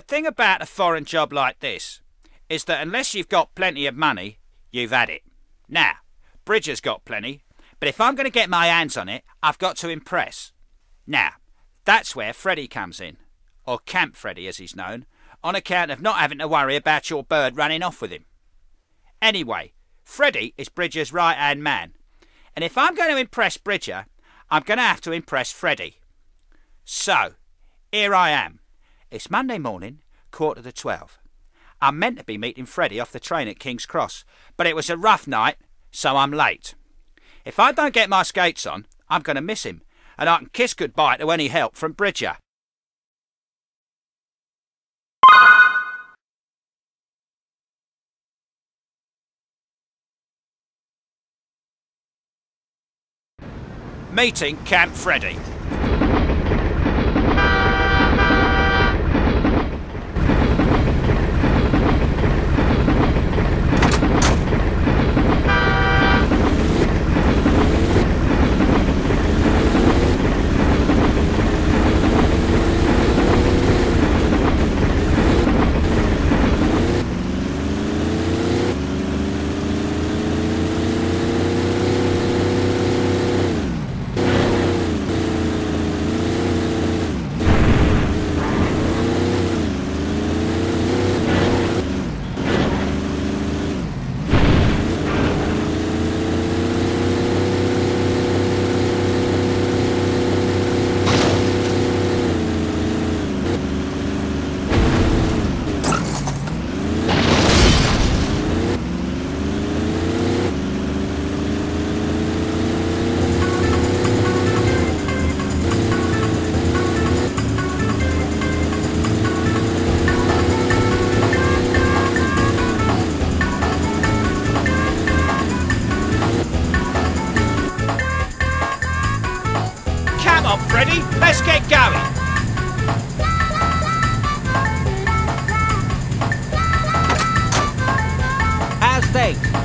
thing about a foreign job like this is that unless you've got plenty of money, you've had it. Now, Bridger's got plenty, but if I'm going to get my hands on it, I've got to impress. Now, that's where Freddie comes in, or Camp Freddie as he's known, on account of not having to worry about your bird running off with him. Anyway, Freddie is Bridger's right hand man, and if I'm going to impress Bridger, I'm going to have to impress Freddie. So, here I am. It's Monday morning, quarter to twelve. I'm meant to be meeting Freddie off the train at King's Cross, but it was a rough night, so I'm late. If I don't get my skates on, I'm going to miss him, and I can kiss goodbye to any help from Bridger. Meeting Camp Freddie. How's things?